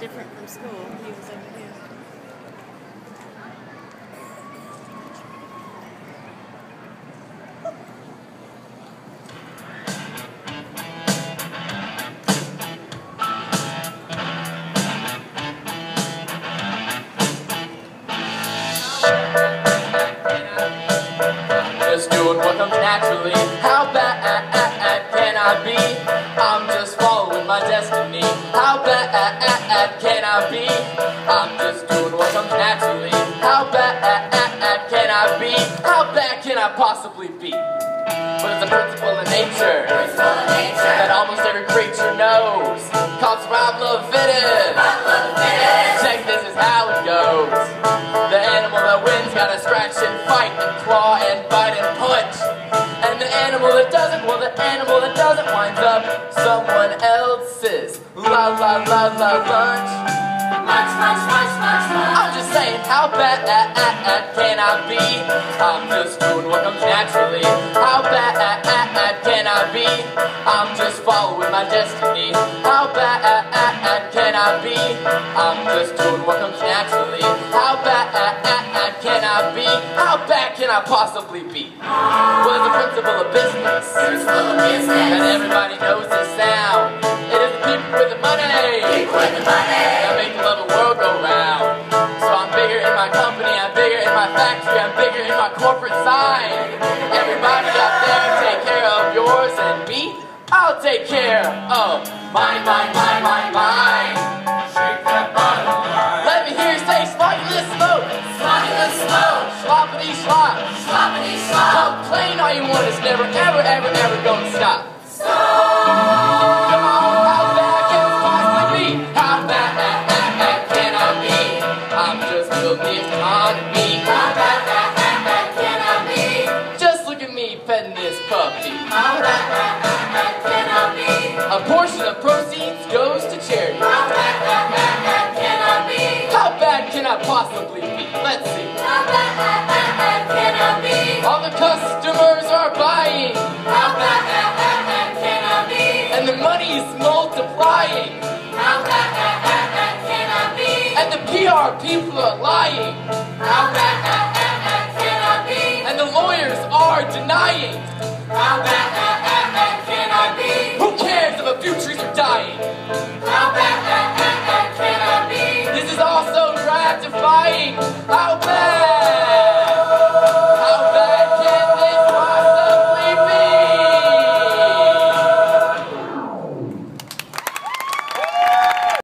different from school. He was over here. Just doing what comes naturally. How bad can I be? I'm just following my destiny. How bad. I'm just doing what comes naturally. How bad can I be? How bad can I possibly be? But it's a principle in nature that almost every creature knows. Called of the fittest. Check this is how it goes. The animal that wins gotta scratch and fight and claw and bite and punch. And the animal that doesn't, well, the animal that doesn't winds up someone else's la la la lunch. Munch, munch, munch, munch, munch. I'm just saying, how bad uh, uh, uh, can I be? I'm just doing what comes naturally. How bad can I be? I'm just following my destiny. How bad can I be? I'm just doing what comes naturally. How bad can I be? How bad can I possibly be? Well, the principle of business. Principle of business. And everybody knows the sound. My corporate sign. Everybody out there, take care of yours and me. I'll take care of mine, mine, mine, mine, mine. Shake that bottom line. Let me hear you say smogulous smoke. Sloppity slow. Sloppity slop. Sloppity slop. Complain all you want, it's never, ever, ever, ever A portion of proceeds goes to charity. How bad, bad, bad, can I be? How bad can I possibly be? Let's see. How bad, can I be? All the customers are buying, How bad, can I be? and the money is multiplying, How bad, can I be? and the PR people are lying, How bad can I be? and the lawyers are denying. How bad, bad, bad, can I be? Who cares if a few trees are dying? How bad, bad, bad, bad can I be? This is all so gratifying. How bad